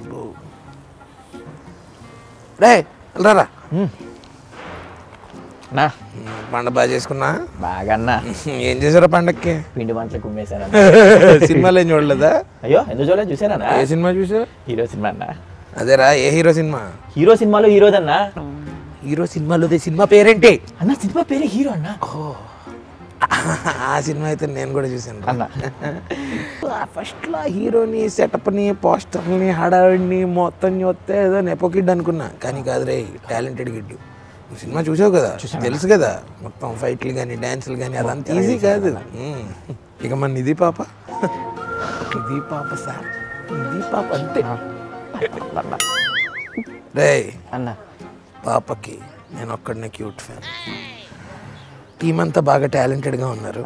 అబ్బో. రే రారా నా. పండగ బాగా చేసుకున్నా. ఏం చేసారా పండక్కి? పిండి వంటలు కుమ్మేశాను సినిమాలు ఏం చూడలేదా? అయ్యో ఎందుకు చూడలేదు? చూసానా ఏ సినిమా చూసా హీరో సినిమా అన్న. అదేరా ఏ హీరో సినిమా? హీరో సినిమాలో హీరోదన్నా? హీరో సినిమాలో సినిమా పేరేంటి? అన్న సినిమా పేరే హీరో అన్న. ఆ సినిమా అయితే నేను కూడా చూసాను అన్న. ఫస్ట్లో హీరోని సెటప్ని పోస్టర్ని హడావిడిని మొత్తం చూస్తే ఏదో నెపో కిడ్ అనుకున్నా. కానీ కాదు రే టాలెంటెడ్ నువ్వు సినిమా చూసావు కదా? తెలుసు కదా? మొత్తం ఫైట్లు కానీ డ్యాన్సులు కానీ అదంతా ఈజీ కాదు. ఇక మన నిధి పాప? నిధి పాప సార్. నిధి పాప అంతే. రే అన్న. పాపకి నేను ఒక్కడనే క్యూట్ ఫ్యాన్. టీం అంతా బాగా టాలెంటెడ్గా ఉన్నారు.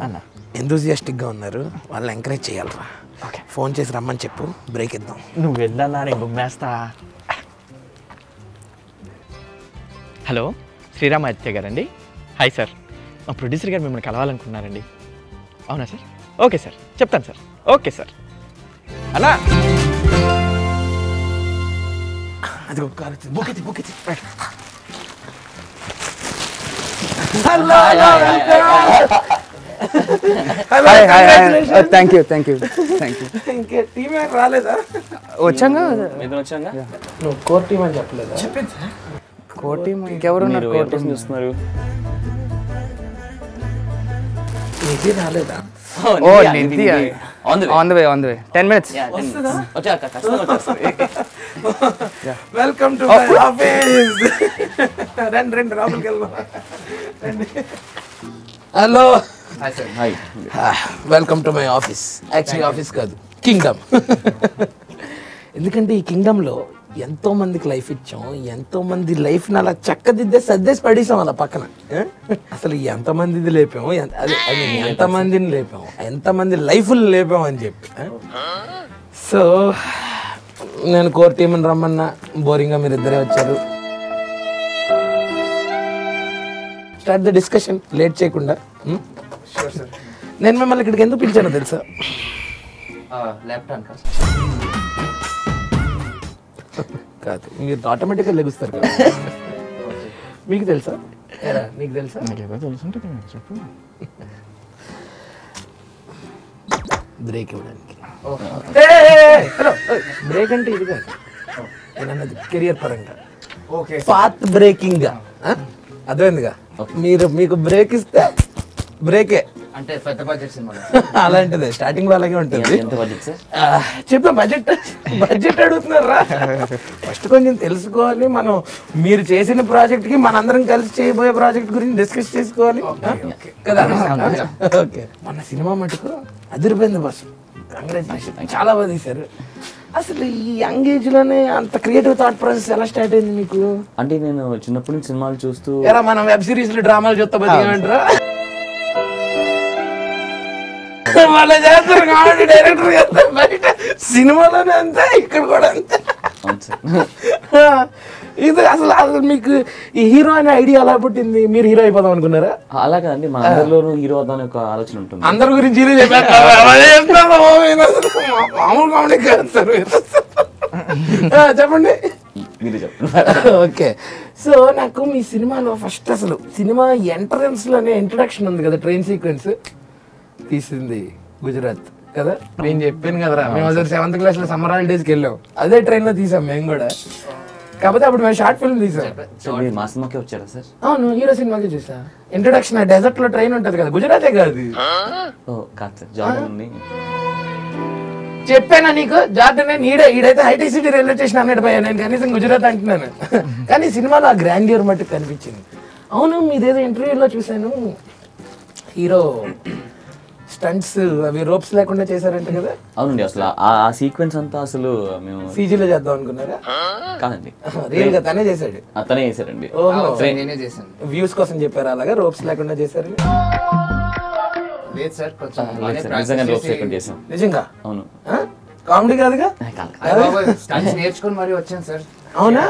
ఎంతూజియాస్టిక్గా ఉన్నారు. వాళ్ళని ఎంకరేజ్ చేయాలరా. ఓకే. ఫోన్ చేసి రమ్మని చెప్పు. బ్రేక్ ఇద్దాం. నువ్వు వెళ్ళన్నా నేను గుమ్మేస్తా. హలో శ్రీరామాదిత్య గారండి? హాయ్ సార్ మా ప్రొడ్యూసర్ గారు మిమ్మల్ని కలవాలనుకున్నారండి. అవునా సార్ ఓకే సార్ చెప్తాను సార్ ఓకే సార్ అన్నా! అది ఒక కారు. బుక్ బుక్ ఇది. Hello, hi hi congratulations. Thank you thank you thank you ఇంకే టీం రాలేదా? వచ్చాగా? నువ్వు కోర్ టీం అని చెప్పలేదా? కోటి ఇంకెవరున్నారు కోటి చూస్తున్నారు? ఇది రాలేదా? ఓ Nidhi on the on the way on the way ten minutes వచ్చాక వెల్కమ్ టు మై ఆఫీస్ రండి రండి వెళ్దాం. Hello hi welcome to my office actually office కాదు కింగ్డమ్ ఎందుకంటే ఈ కింగ్డమ్లో ఎంతో మందికి లైఫ్ ఇచ్చాం ఎంతో మంది లైఫ్ అలా చక్కదిద్దే సర్దేసి పడేసాం అలా పక్కన? అసలు ఎంత మందిది లేపాము ఎంత- అదే I mean, ఎంత మందిని లేపాము ఎంత మంది లైఫ్లు లేపాం అని చెప్పి సో నేను కోర్ టీంని రమ్మన్నా? బోరింగ్గా మీరు ఇద్దరే వచ్చారు. స్టార్ట్ ద డిస్కషన్ లేట్ చేయకుండా? నేను మిమ్మల్ని ఇక్కడికి ఎందుకు పిలిచానో తెలుసా? కాదు. మీరు ఆటోమేటిక్గా లెగుస్తారు కదా. మీకు తెలుసా? ఏరా, నీకు తెలుసా బ్రేక్ ఇవ్వడానికి. హలో. బ్రేక్ అంటే ఇది కాదు. నేను అన్నది కెరియర్ పరంగా. ఓకే. పాత్ బ్రేకింగ్గా. ఆ? అర్థమైందిగా? మీరు మీకు బ్రేక్ ఇస్తే బ్రేకే అంటే పెద్ద బడ్జెట్ సినిమా అలాంటిదే స్టార్టింగ్ అలాగే ఉంటుంది. ఎంత బడ్జెట్ చెప్పా బడ్జెట్ బడ్జెట్ అడుగుతున్నారా? ఫస్ట్ కొంచెం తెలుసుకోవాలి మనం. మీరు చేసిన ప్రాజెక్ట్కి మనందరం కలిసి చేయబోయే ప్రాజెక్ట్ గురించి డిస్కస్ చేసుకోవాలి? కదా ఓకే. మన సినిమా మటుకు అదిరిపోయింది బస్ కంగ్రాచులేషన్ చాలా బాగా తీశారు. అసలు ఈ యంగ్ ఏజ్లోనే అంత క్రియేటివ్ థాట్ ప్రాసెస్ ఎలా స్టార్ట్ అయింది మీకు? అంటే నేను చిన్నప్పటి నుంచి సినిమాలు చూస్తూ ఎలా మనం వెబ్ సిరీస్ డ్రామాలు చూస్తా బతికేమంటారా? వాళ్ళ చేస్తారు కాబట్టి డైరెక్టర్ చేస్తారు బయట సినిమాలోనే అంతే ఇక్కడ కూడా అంతే. ఇది అసలు అసలు మీకు ఈ హీరో అనే ఐడియా ఎలా పుట్టింది? మీరు హీరో అయిపోదాం అనుకున్నారా? అలా కదండి మన అందరిలోనూ హీరో అవుతాం ఒక ఆలోచన ఉంటుంది. అందరి గురించి హీరో చెప్పారు. మామూలు కామెడీ కాదు చెప్పండి. మీరు చెప్పండి. ఓకే. సో నాకు మీ సినిమాలో ఫస్ట్ అసలు సినిమా ఎంట్రన్స్లోనే ఇంట్రడక్షన్ ఉంది కదా ట్రైన్ సీక్వెన్స్. తీసింది గుజరాత్ కదా? నేను చెప్పాను కదరా మేము అసలు సెవెంత్ క్లాస్లో సమ్మర్ హాలిడేస్కి వెళ్ళాం. అదే ట్రైన్లో తీసాం మేము కూడా. కాకపోతే అప్పుడు మేము షార్ట్ ఫిల్మ్ తీసాం. సార్ మీరు మా సినిమాకే వచ్చారా సార్? అవును హీరో సినిమాకి చూసా. ఇంట్రడక్షన్ డెజర్ట్లో ట్రైన్ ఉంటది కదా గుజరాతే కాదు ఓ కాదు సార్ జాబ్ ఉంది. చెప్పానా నీకు? జార్డన్ ఈడే ఈడైతే హైటెక్ సిటీ రైల్వే స్టేషన్ అన్నట్టు పోయా నేను కనీసం గుజరాత్ అంటున్నాను. కానీ సినిమాలో ఆ గ్రాండియర్ మట్టుకు కనిపించింది. అవును మీదేదో ఇంటర్వ్యూలో చూశాను. హీరో స్టంట్స్ అవి రోప్స్ లేకుండా చేశారంట కదా? అవునండి అసలు ఆ సీక్వెన్స్ అంతా అసలు మేము సీజీలో చేద్దాం అనుకున్నారా? కాదండి. రియల్గా తనే చేశాడు. అతనే చేశారండి ఓహో. నేనే చేశాను. వ్యూస్ కోసం చెప్పారు అలాగా? రోప్స్ లేకుండా చేశారు? లేదు సార్ కొంచెం నిజంగా రోప్స్ అవును. కామెడీ కాదుగా? స్టంట్స్ నేర్చుకొని మరీ వచ్చాను సార్. అవునా?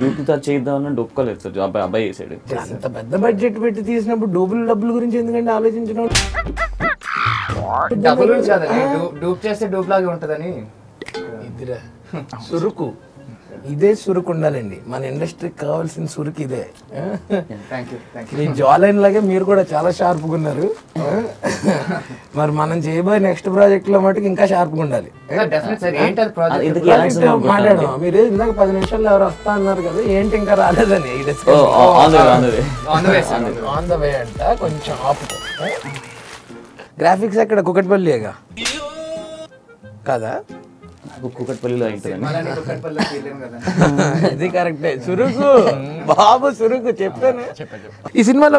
డూపుతో చేద్దామన్నా డొక్కలేదు సార్ అబ్బాయి అబ్బాయి చేశాడు. అంత పెద్ద బడ్జెట్ పెట్టి తీసినప్పుడు డబ్బులు డబ్బుల గురించి ఎందుకంటే ఆలోచించడం? కాదండి డూప్ చేస్తే డూప్ లాగే ఉంటదని? ఇదిరా. సురుకు. ఇదే సురుకు ఉండాలండి. మన ఇండస్ట్రీకి కావాల్సిన సురుకు ఇదే. మీ జాలైన్ లాగే మీరు కూడా చాలా షార్ప్గా ఉన్నారు. మరి మనం చేయబోయే నెక్స్ట్ ప్రాజెక్ట్లో మటుకు ఇంకా షార్ప్గా ఉండాలి. మీరు ఇందాక పది నిమిషాల్లో ఎవరు వస్తా అన్నారు కదా ఏంటి ఇంకా రాలేదని? ఆన్ ద వే అంట కొంచెం ఆపుకో. గ్రాఫిక్స్ ఎక్కడ? కుకట్పల్లిగా కదా? కుకట్పల్లిలో ఇది కరెక్టే. సురుకు. బాబు సురుకు చెప్పాను. ఈ సినిమాలో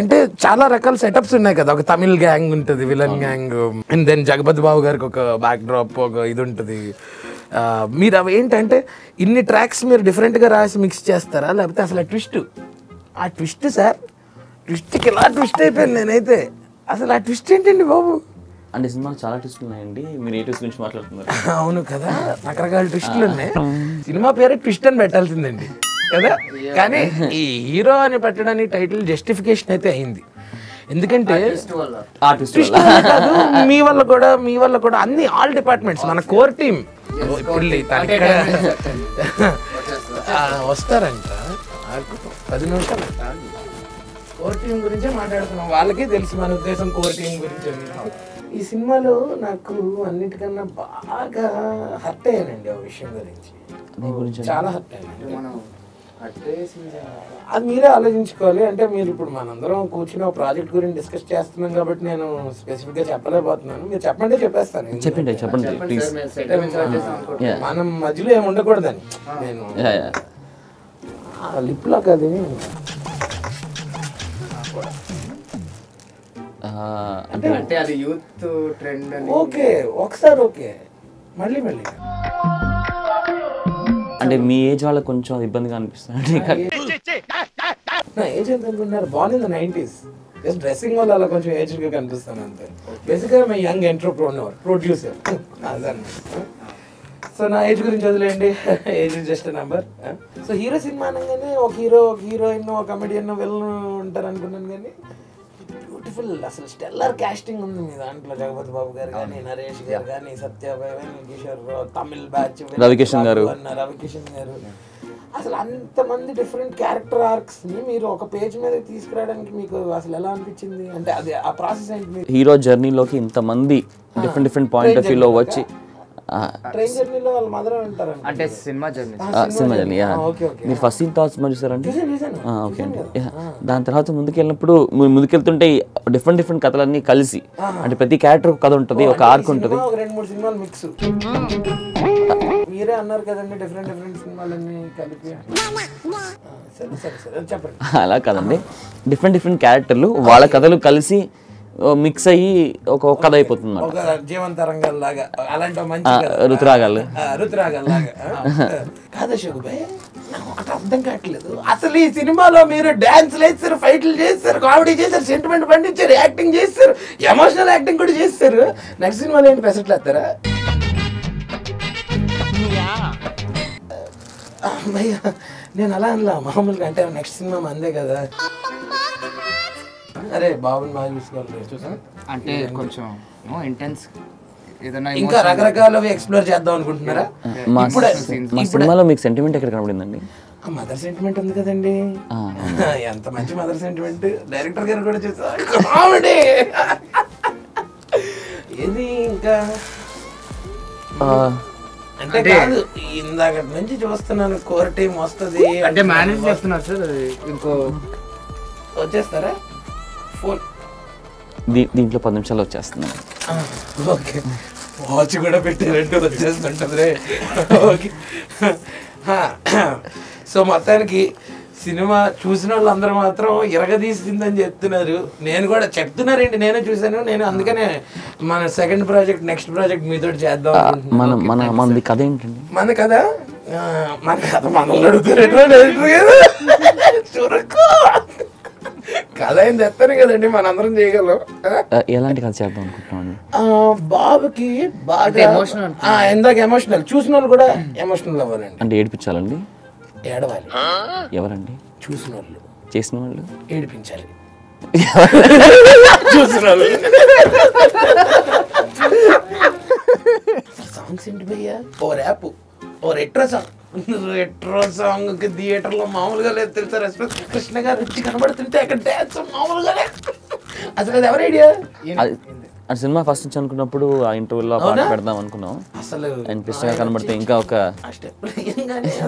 అంటే చాలా రకాల సెటప్స్ ఉన్నాయి కదా. ఒక తమిళ్ గ్యాంగ్ ఉంటుంది villain gang and then Jagapathi Babu గారికి ఒక బ్యాక్ డ్రాప్ ఒక ఇది ఉంటుంది. మీరు అవి ఏంటంటే ఇన్ని ట్రాక్స్ మీరు డిఫరెంట్గా రాసి మిక్స్ చేస్తారా? లేకపోతే అసలు ఆ ట్విస్ట్ ఆ ట్విస్ట్ సార్ ట్విస్ట్కి ఇలా ట్విస్ట్ అయిపోయింది నేనైతే. అసలు ఆ ట్విస్ట్ ఏంటండి బాబు? అంటే సినిమాలో చాలా ట్విస్ట్ ఉన్నాయండి. మీరు ఏ ట్విస్ట్ గురించి మాట్లాడుతున్నారు? అవును కదా రకరకాల ట్విస్టులు ఉన్నాయి. సినిమా పేరు ట్విస్ట్ అని పెట్టాల్సిందండి కదా? కానీ ఈ హీరో అని పెట్టడానికి టైటిల్ జస్టిఫికేషన్ అయితే అయింది. ఎందుకంటే కాదు, మీ వల్ల కూడా మీ వల్ల కూడా అన్ని ఆల్ డిపార్ట్మెంట్స్ మన కోర్ టీమ్ ఇప్పుడు వస్తారంట పది నిమిషాలు. కోర్ టీం గురించే మాట్లాడుతున్నాం. వాళ్ళకి తెలుసు మన ఉద్దేశం కోర్ టీం గురించి. ఈ సినిమాలో నాకు అన్నిటికన్నా బాగా హర్ట్ అయ్యానండి ఆ విషయం గురించి? చాలా హర్ట్ అయ్యానండి మనం అది మీరే ఆలోచించుకోవాలి. అంటే మీరు ఇప్పుడు మనందరం కూర్చుని ఒక ప్రాజెక్ట్ గురించి డిస్కస్ చేస్తున్నాం కాబట్టి నేను స్పెసిఫిక్గా చెప్పలేకపోతున్నాను. మీరు చెప్పంటే చెప్పేస్తాను. చెప్పండి చెప్పండి చెప్పండి మనం మధ్యలో ఏమి ఉండకూడదని. నేను యా యా లిప్ లాక్ అది అంటే అంటే అది యూత్ ట్రెండ్ ఓకే ఒకసారి ఓకే. మళ్ళీ మళ్ళీ. అంటే మీ ఏజ్ వాళ్ళకి కొంచెం ఇబ్బందిగా అనిపిస్తుంది. నా ఏజ్ ఎంత అనుకున్నారు ball in the nineties just dressing వల్ల అలా కొంచెం ఏజ్గా కనిపిస్తాను అంతే. బేసిక్గా my young entrepreneur producer so నా ఏజ్ గురించి వదిలేయండి. Age just number so hero cinema అనగానే ఒక హీరో ఒక హీరోయిన్ ఒక కమెడియన్ వెళ్ళను ఉంటారు అనుకున్నాను కానీ బ్యూటిఫుల్ అసలు స్టెల్లర్ కాస్టింగ్ ఉంది మీ దాంట్లో జగపతి బాబు గారు కానీ నరేష్ గారు కానీ సత్యభాయ్ కిషోర్ తమిళ్ బ్యాచ్ రవికిషన్ గారు. రవికిషన్ గారు. అసలు అంతమంది డిఫరెంట్ క్యారెక్టర్ ఆర్క్స్ని మీరు ఒక పేజ్ మీద తీసుకురావడానికి మీకు అసలు ఎలా అనిపించింది? అంటే అది ఆ ప్రాసెస్ ఏంటి? హీరో జర్నీలోకి ఇంతమంది డిఫరెంట్ డిఫరెంట్ పాయింట్ ఆఫ్ వ్యూలో వచ్చి ఆ, ట్రైన్ జర్నీలో వాళ్ళ మదర్ అంటారు అంటే సినిమా జర్నీ. ఆ, cinema journey. Yeah. Okay okay. మీరు ఫస్ట్ సీన్ థాట్స్ మరి చూసారండి? ఓకే అండి. దాని తర్వాత ముందుకెళ్ళినప్పుడు ముందుకెళ్తుంటే డిఫరెంట్ డిఫరెంట్ కథలన్నీ కలిసి అంటే ప్రతి క్యారెక్టర్ ఒక కథ ఉంటుంది ఒక ఆర్క్ ఉంటుంది. సినిమా ఒక రెండు మూడు సినిమాలు మిక్స్ మీరే అన్నారు కదండి డిఫరెంట్ డిఫరెంట్ సినిమాలన్నీ కలిపి. ఆ, సరే సరే సరే చెప్పండి. అలా కాదండి. డిఫరెంట్ డిఫరెంట్ క్యారెక్టర్లు వాళ్ళ కథలు కలిసి మిక్స్ అయ్యి ఒక కథ అయిపోతుంది ఒక రంగాల లాగా అలాంటి మంచి. ఆ, రుతురాగాలు లాగా. కాదా నాకు ఒకటి అర్థం కావట్లేదు. అసలు ఈ సినిమాలో మీరు డాన్స్ వేస్తారు ఫైట్లు చేస్తారు కామెడీ చేస్తారు సెంటిమెంట్ పండించారు యాక్టింగ్ చేస్తారు ఎమోషనల్ యాక్టింగ్ కూడా చేస్తారు. నెక్స్ట్ సినిమాలో ఏంటి పెసట్లు వేస్తారా నేను అలా అనలా మామూలుగా అంటే నెక్స్ట్ సినిమా మందే కదా. అరే బాబుని బాగా చూసుకోవాలి చూసాను అంటే కొంచెం ఇంటెన్స్ ఏదైనా ఇంకా రకరకాలవి ఎక్స్ప్లోర్ చేద్దాం అనుకుంటున్నారా? మా ఇప్పుడే మా సినిమాలో మీకు సెంటిమెంట్ ఎక్కడ కనబడిందండి? ఆ మదర్ సెంటిమెంట్ ఉంది కదండి. ఆ, ఎంత మంచి మదర్ సెంటిమెంట్ డైరెక్టర్ గారు కూడా చూసారు ఇది ఇంకా? ఆ, అంటే కాదు ఇందాక నుంచి చూస్తున్నాను కోర్ టీం వస్తుంది అంటే మేనేజ్ చేస్తున్నారు సార్ ఇంకో వచ్చేస్తారా? ఫోన్. దీ- దీంట్లో పది నిమిషాలు వచ్చేస్తున్నాను ఓకే. వాచ్ కూడా పెట్టారంటే వచ్చేస్తుంటుంది ఓకే. సో మొత్తానికి సినిమా చూసిన వాళ్ళందరూ మాత్రం ఇరగదీసిందని చెప్తున్నారు. నేను కూడా చెప్తున్నారేంటి? నేను చూశాను. నేను అందుకనే మన సెకండ్ ప్రాజెక్ట్ నెక్స్ట్ ప్రాజెక్ట్ మీతో చేద్దాం. మన మన మనది కథ ఏంటండి? మన కదా ఆ, మన కథ మనల్ని అడుగుతారు. చురుకు కథ ఏం చెప్తాను కదండి మనందరం చేయగలం. ఎలాంటి కథ చేద్దాం అనుకుంటున్నామండి ఆ, బాబుకి బాగా ఆ, ఇందాక ఎమోషనల్ చూసిన వాళ్ళు కూడా ఎమోషనల్ అవ్వాలండి. అంటే ఏడిపించాలండి? ఏడవాలి. ఎవరండి? చూసిన వాళ్ళు. చేసిన వాళ్ళు? ఏడిపించాలి. చూసిన వాళ్ళు. సాంగ్స్ ఏంటి భయ్యా? ఓ ర్యాప్. ఓ రెట్రో సాంగ్ రెట్రో సాంగ్కి థియేటర్లో మామూలుగా లేదు తెలుసా? రెస్పెక్ట్ కృష్ణ గారు వచ్చి కనబడుతుంటే అక్కడ డాన్స్ మామూలుగా లేదు అసలు అది ఎవరి ఐడియా ఆ సినిమా ఫస్ట్ నుంచి అనుకున్నప్పుడు ఆ ఇంటర్వ్యూలో పాట పెడదాం అనుకున్నాం. అసలు అండ్ గారు కనబడితే ఇంకా ఒక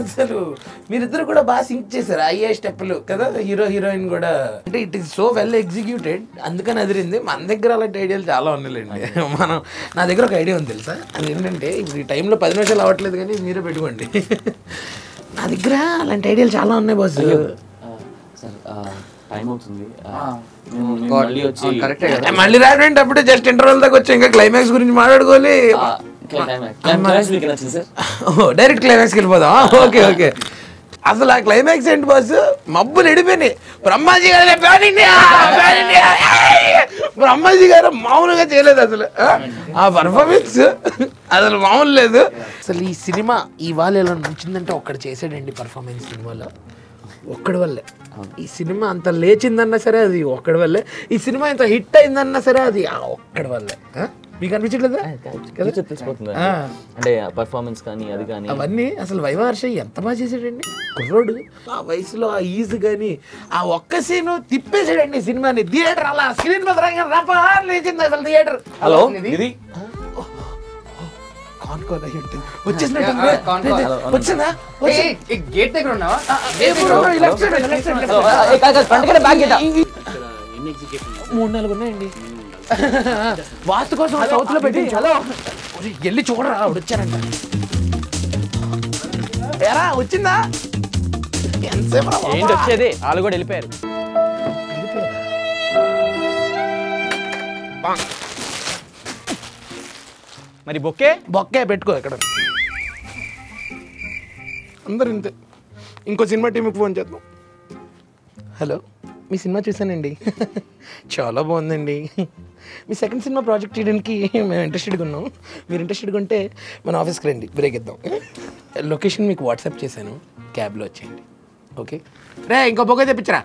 అసలు. మీరిద్దరు కూడా బాగా సింక్ చేశారు అయ్యే స్టెప్పులు కదా? హీరో హీరోయిన్ కూడా. అంటే it is so well executed అందుకని అదిరింది. మన దగ్గర అలాంటి ఐడియాలు చాలా ఉన్నాయిలేండి. మనం నా దగ్గర ఒక ఐడియా ఉంది తెలుసా? అది ఏంటంటే ఇప్పుడు ఈ టైంలో పది నిమిషాలు అవ్వట్లేదు కానీ మీరే పెట్టుకోండి. నా దగ్గర అలాంటి ఐడియాలు చాలా ఉన్నాయి బాస్ టైం అవుతుంది. నేను మళ్ళీ వచ్చి మళ్ళీ అప్పుడే జస్ట్ ఇంటర్వెల్ దాకా వచ్చి ఇంకా క్లైమాక్స్ గురించి మాట్లాడుకోవాలి. క్లైమాక్స్ క్లైమాక్స్ డైరెక్ట్ క్లైమాక్స్కి వెళ్ళిపోదాం. Okay okay. అసలు ఆ క్లైమాక్స్ ఏంటి బాస్ మబ్బులు ఎడిపోయినాయి. బ్రహ్మాజీ గారు. బ్రహ్మాజీ గారు మామూలుగా చేయలేదు అసలు. ఆ? ఆ పర్ఫార్మెన్స్ అసలు మామూలు లేదు. అసలు ఈ సినిమా ఇవాళ ఎలా నచ్చిందంటే ఒక్కడు చేసాడండి పర్ఫార్మెన్స్ సినిమాలో. ఒక్కడి వల్లే. ఈ సినిమా అంత లేచిందన్నా సరే అది ఒక్కడి వల్లే. ఈ సినిమా ఇంత హిట్ అయిందన్నా సరే అది ఆ ఒక్కడి వల్లే? మీకు అనిపించట్లేదా. అంటే పర్ఫార్మెన్స్ కానీ అది కానీ. అవన్నీ అసలు వైవార్ష ఎంత బాగా చేసాడండి కుర్రోడు. ఆ వయసులో ఆ ఈజు కానీ ఆ ఒక్క సీను తిప్పేసాడండి సినిమాని. థియేటర్ అలా స్క్రీన్ మీద రాగా రపా లేచింది అసలు థియేటర్. హలో ఇది? కాన్కోన్ అయ్యి ఉంటుంది. వచ్చేసినట్టు ఆ, కాన్ కాన్. వచ్చిందా గేట్ దగ్గర ఉన్నావా? మూడు నాలుగు ఉన్నాయండి. వాస్తు కోసం సౌత్లో పెట్టి హలో. వెళ్ళి చూడరా ఆవిడ వచ్చారంట. ఎరా వచ్చిందా? ఏంటి వచ్చేది? వాళ్ళు కూడా వెళ్ళిపోయారు. మరి బొక్కే? బొక్కే పెట్టుకో ఇక్కడ. అందరు ఇంతే ఇంకో సినిమా టీంకి ఫోన్ చేద్దాం. హలో మీ సినిమా చూసానండి చాలా బాగుందండి. మీ సెకండ్ సినిమా ప్రాజెక్ట్ చేయడానికి మేము ఇంట్రెస్టెడ్గా ఉన్నాం. మీరు ఇంట్రెస్టెడ్గా ఉంటే మన ఆఫీస్కి రండి బ్రేక్ ఇద్దాం. లొకేషన్ మీకు వాట్సాప్ చేశాను క్యాబ్లో వచ్చేయండి. ఓకే రే ఇంకో బొక్క తెప్పించరా?